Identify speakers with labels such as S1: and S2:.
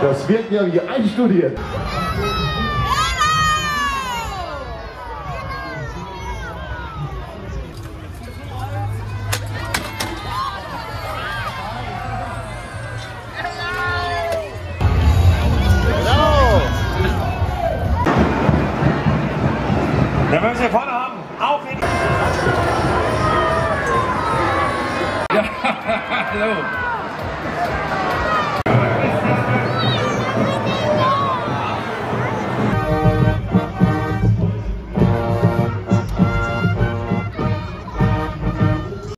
S1: Das wird ja hier einstudiert.
S2: Ja, wenn wir vorne haben, auf in
S3: Hallo.